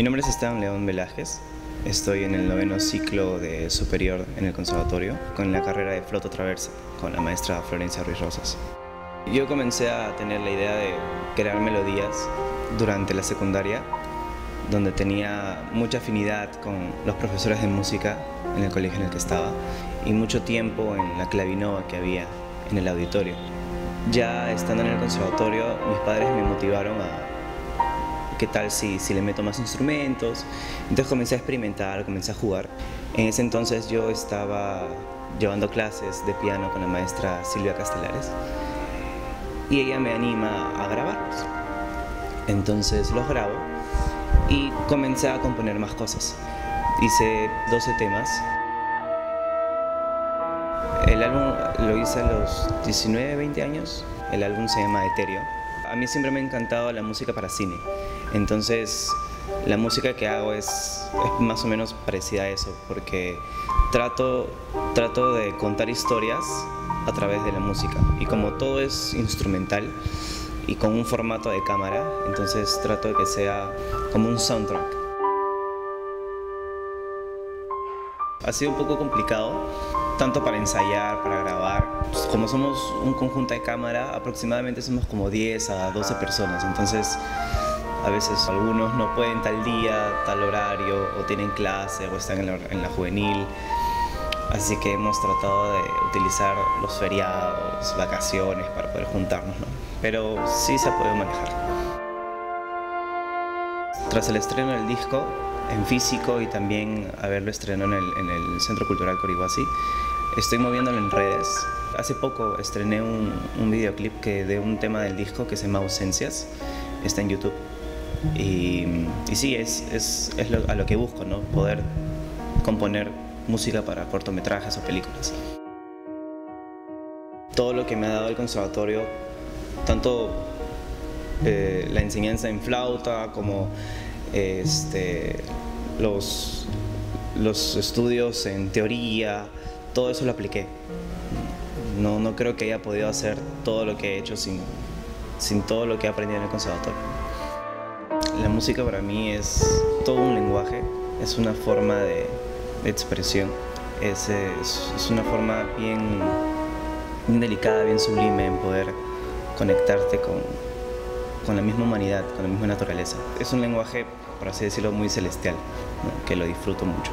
Mi nombre es Esteban León Velázquez. Estoy en el noveno ciclo de superior en el conservatorio con la carrera de flauta traversa con la maestra Florencia Ruiz Rosas. Yo comencé a tener la idea de crear melodías durante la secundaria, donde tenía mucha afinidad con los profesores de música en el colegio en el que estaba y mucho tiempo en la clavinova que había en el auditorio. Ya estando en el conservatorio, mis padres me motivaron a qué tal si, si le meto más instrumentos. Entonces comencé a experimentar, comencé a jugar. En ese entonces yo estaba llevando clases de piano con la maestra Silvia Castelares y ella me anima a grabarlos. Entonces los grabo y comencé a componer más cosas. Hice 12 temas. El álbum lo hice a los 19, 20 años. El álbum se llama Etéreo. A mí siempre me ha encantado la música para cine. Entonces, la música que hago es, más o menos parecida a eso, porque trato, trato de contar historias a través de la música. Y como todo es instrumental y con un formato de cámara, entonces trato de que sea como un soundtrack. Ha sido un poco complicado, tanto para ensayar, para grabar. Pues, como somos un conjunto de cámara, aproximadamente somos como 10 a 12 personas, entonces a veces algunos no pueden tal día, tal horario, o tienen clase, o están en la, juvenil. Así que hemos tratado de utilizar los feriados, vacaciones para poder juntarnos, ¿no? Pero sí se ha podido manejar. Tras el estreno del disco, en físico y también haberlo estrenado en el, Centro Cultural Corihuasi, estoy moviéndolo en redes. Hace poco estrené un, un videoclip que, de un tema del disco que se llama Ausencias, está en YouTube. Y, sí, es, es, es a lo que busco, ¿no? Poder componer música para cortometrajes o películas. Todo lo que me ha dado el conservatorio, tanto eh, la enseñanza en flauta como este, los, los estudios en teoría, todo eso lo apliqué. No, no creo que haya podido hacer todo lo que he hecho sin, sin todo lo que he aprendido en el conservatorio. La música para mí es todo un lenguaje, es una forma de, expresión, es, una forma bien, delicada, bien sublime en poder conectarte con, con, la misma humanidad, con la misma naturaleza. Es un lenguaje, por así decirlo, muy celestial, que lo disfruto mucho.